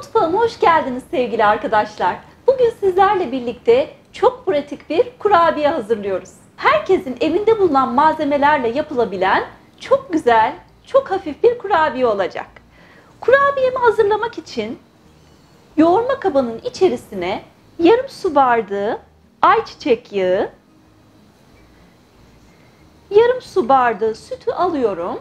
Mutfağıma hoş geldiniz sevgili arkadaşlar. Bugün sizlerle birlikte çok pratik bir kurabiye hazırlıyoruz. Herkesin evinde bulunan malzemelerle yapılabilen çok güzel, çok hafif bir kurabiye olacak. Kurabiyemi hazırlamak için yoğurma kabının içerisine yarım su bardağı ayçiçek yağı, yarım su bardağı sütü alıyorum.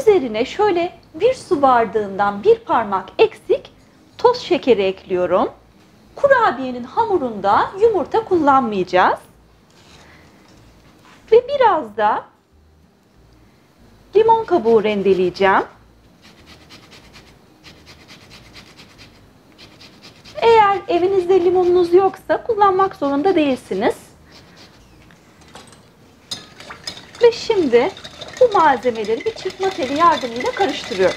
Üzerine şöyle bir su bardağından bir parmak eksik toz şekeri ekliyorum. Kurabiyenin hamurunda yumurta kullanmayacağız. Ve biraz da limon kabuğu rendeleyeceğim. Eğer evinizde limonunuz yoksa kullanmak zorunda değilsiniz. Ve şimdi bu malzemeleri bir çırpma teli yardımıyla karıştırıyorum.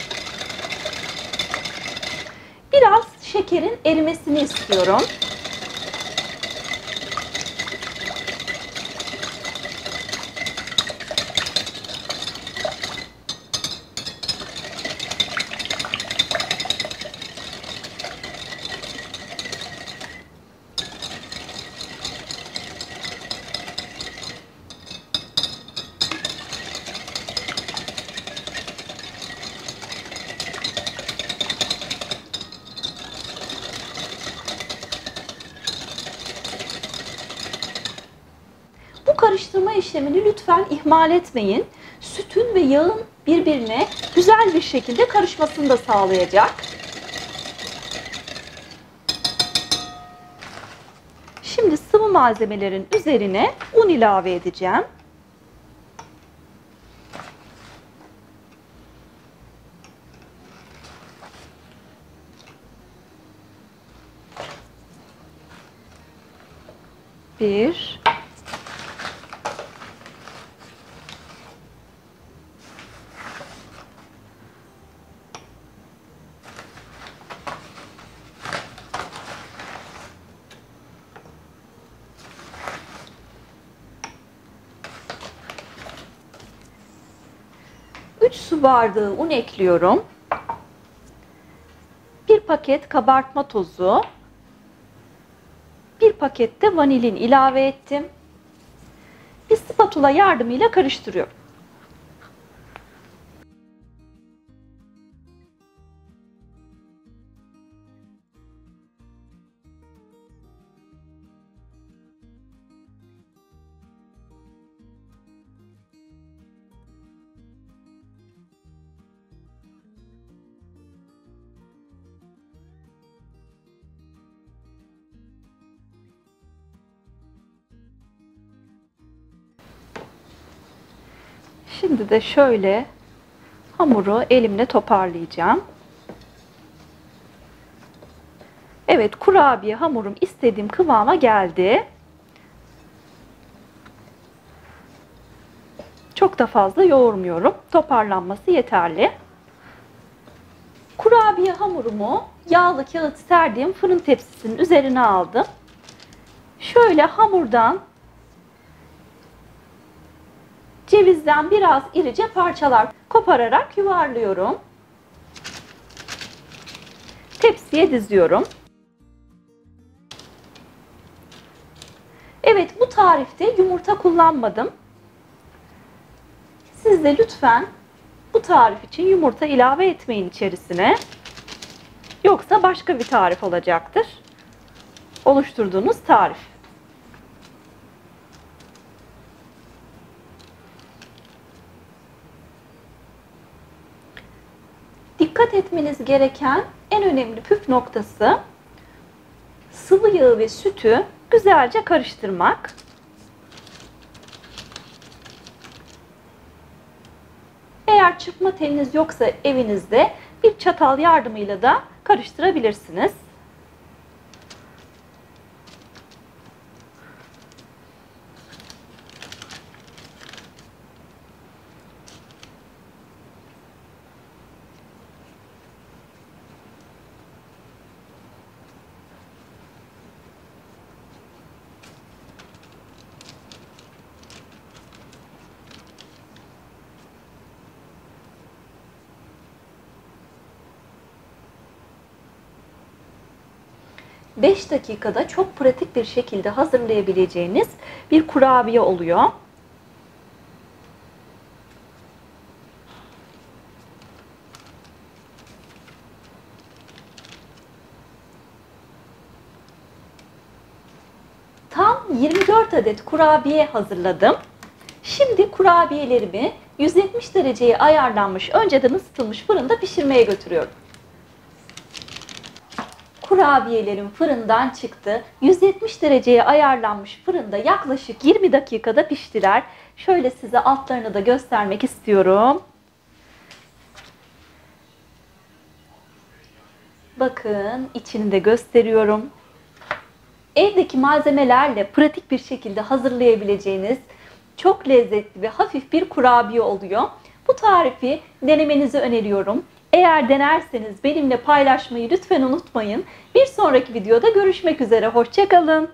Biraz şekerin erimesini istiyorum. Karıştırma işlemini lütfen ihmal etmeyin. Sütün ve yağın birbirine güzel bir şekilde karışmasını da sağlayacak. Şimdi sıvı malzemelerin üzerine un ilave edeceğim. Bir, 3 su bardağı un ekliyorum. Bir paket kabartma tozu. Bir paket de vanilin ilave ettim. Bir spatula yardımıyla karıştırıyorum. Şimdi de şöyle hamuru elimle toparlayacağım. Evet kurabiye hamurum istediğim kıvama geldi. Çok da fazla yoğurmuyorum. Toparlanması yeterli. Kurabiye hamurumu yağlı kağıt serdiğim fırın tepsisinin üzerine aldım. Şöyle hamurdan cevizden biraz irice parçalar kopararak yuvarlıyorum. Tepsiye diziyorum. Evet bu tarifte yumurta kullanmadım. Siz de lütfen bu tarif için yumurta ilave etmeyin içerisine. Yoksa başka bir tarif olacaktır. Oluşturduğunuz tarif. Dikkat etmeniz gereken en önemli püf noktası sıvı yağı ve sütü güzelce karıştırmak. Eğer çırpma teliniz yoksa evinizde bir çatal yardımıyla da karıştırabilirsiniz. 5 dakikada çok pratik bir şekilde hazırlayabileceğiniz bir kurabiye oluyor. Tam 24 adet kurabiye hazırladım. Şimdi kurabiyelerimi 170 dereceye ayarlanmış, önceden ısıtılmış fırında pişirmeye götürüyorum. Kurabiyelerim fırından çıktı. 170 dereceye ayarlanmış fırında yaklaşık 20 dakikada piştiler. Şöyle size altlarını da göstermek istiyorum. Bakın içini de gösteriyorum. Evdeki malzemelerle pratik bir şekilde hazırlayabileceğiniz çok lezzetli ve hafif bir kurabiye oluyor. Bu tarifi denemenizi öneriyorum. Eğer denerseniz benimle paylaşmayı lütfen unutmayın. Bir sonraki videoda görüşmek üzere. Hoşçakalın.